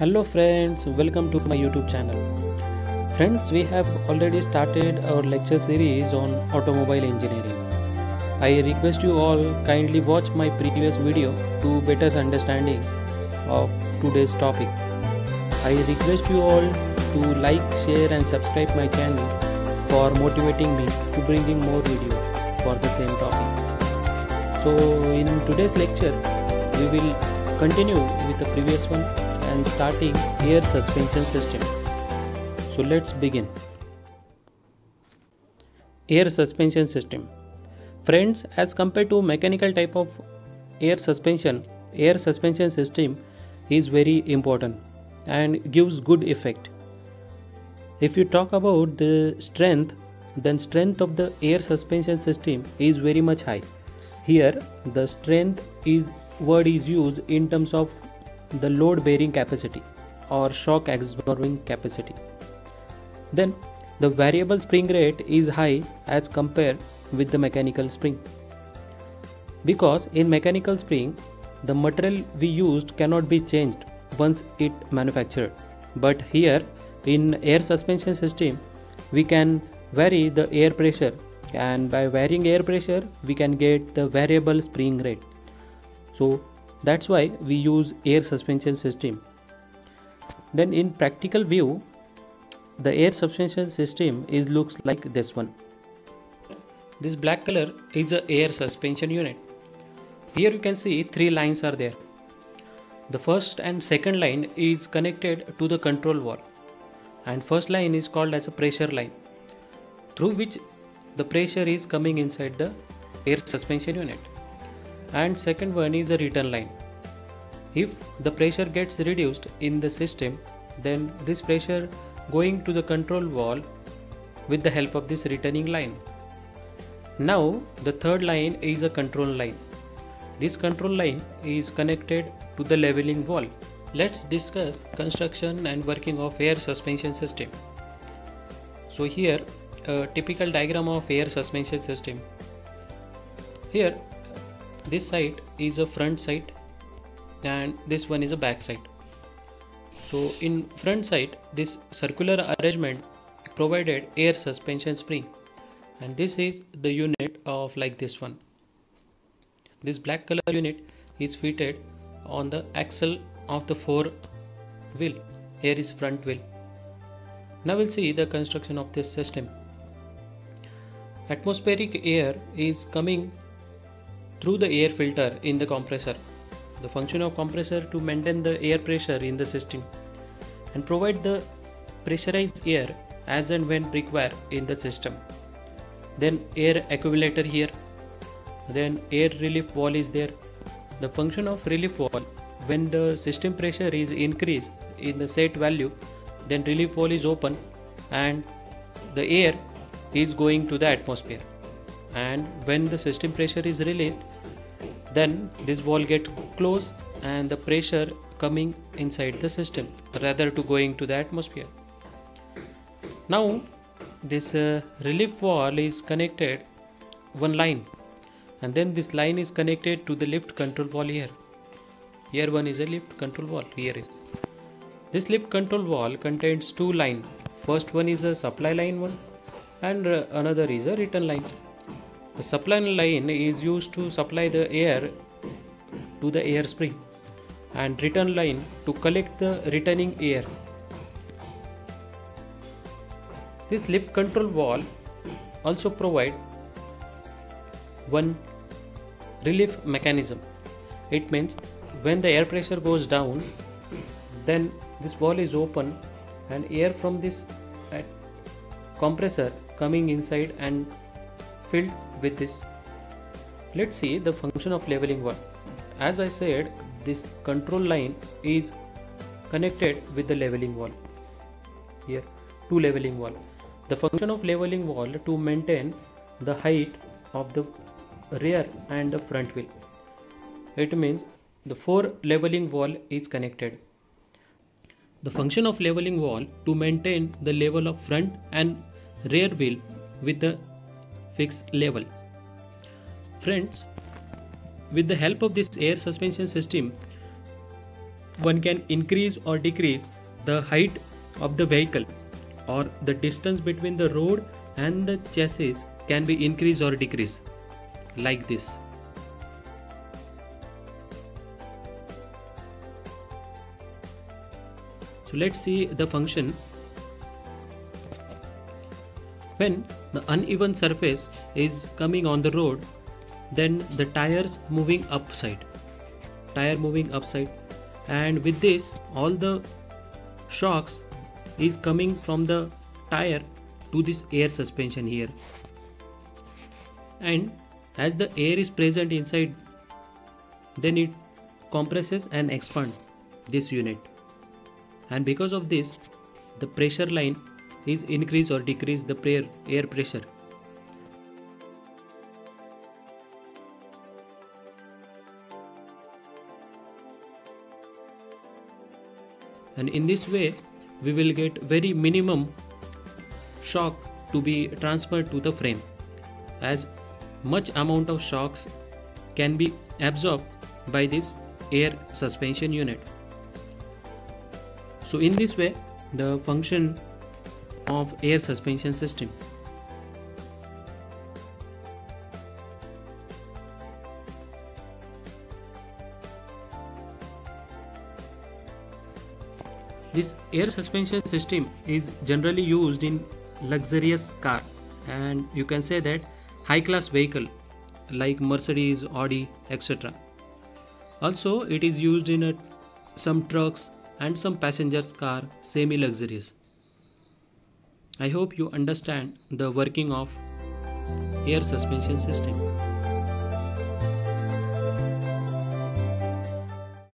Hello friends, welcome to my YouTube channel. Friends, we have already started our lecture series on automobile engineering. I request you all kindly watch my previous video to better understanding of today's topic. I request you all to like, share and subscribe my channel for motivating me to bringing more video for the same topic. So in today's lecture, we will continue with the previous one and starting air suspension system. So let's begin. Air suspension system. Friends, as compared to mechanical type of air suspension, air suspension system is very important and gives good effect. If you talk about the strength, then strength of the air suspension system is very much high. Here the strength is word is used in terms of the load bearing capacity or shock absorbing capacity. Then the variable spring rate is high as compared with the mechanical spring. Because in mechanical spring, the material we used cannot be changed once it manufactured. But here in air suspension system, we can vary the air pressure and by varying air pressure we can get the variable spring rate so that's why we use air suspension system. Then in practical view the air suspension system is looks like this one. This black color is a air suspension unit. Here you can see three lines are there. The first and second line is connected to the control valve. And first line is called as a pressure line through which the pressure is coming inside the air suspension unit and second one is a return line. If the pressure gets reduced in the system then this pressure going to the control valve with the help of this returning line. Now the third line is a control line. This control line is connected to the leveling valve let's discuss construction and working of air suspension system. So here a typical diagram of air suspension system. Here this side is a front side and this one is a back side. So in front side this circular arrangement provided air suspension spring and this is the unit of like this one. This black color unit is fitted on the axle of the four wheel. Here is front wheel. Now we'll see the construction of this system. Atmospheric air is coming through the air filter in the compressor. The function of compressor to maintain the air pressure in the system and provide the pressurized air as and when required in the system. Then air accumulator here. Then air relief valve is there. The function of relief valve when the system pressure is increased in the set value then relief valve is open and the air is going to the atmosphere. And when the system pressure is released then this valve get closed and the pressure coming inside the system rather to going to the atmosphere. Now this uh, relief valve is connected one line and then this line is connected to the lift control valve here. Here one is a lift control valve here is. This lift control valve contains two line. First one is a supply line one and uh, another is a return line the supply line is used to supply the air to the air spring and return line to collect the returning air. This lift control valve also provide one relief mechanism. It means when the air pressure goes down then this valve is open and air from this uh, compressor coming inside and filled with this let's see the function of leveling valve as i said this control line is connected with the leveling valve. here two leveling valve. the function of leveling valve to maintain the height of the rear and the front wheel it means the four leveling valve is connected the function of leveling valve to maintain the level of front and rear wheel with the fixed level friends with the help of this air suspension system one can increase or decrease the height of the vehicle or the distance between the road and the chassis can be increased or decreased like this. So let's see the function. When the uneven surface is coming on the road, then the tires moving upside, tire moving upside, and with this all the shocks is coming from the tire to this air suspension here. And as the air is present inside then it compresses and expands this unit. And because of this the pressure line is increase or decrease the air pressure. And in this way we will get very minimum shock to be transferred to the frame. As much amount of shocks can be absorbed by this air suspension unit. So in this way the function of air suspension system This air suspension system is generally used in luxurious car and you can say that high class vehicle like Mercedes, Audi, etc. Also it is used in a, some trucks and some passengers car semi luxurious. I hope you understand the working of air suspension system.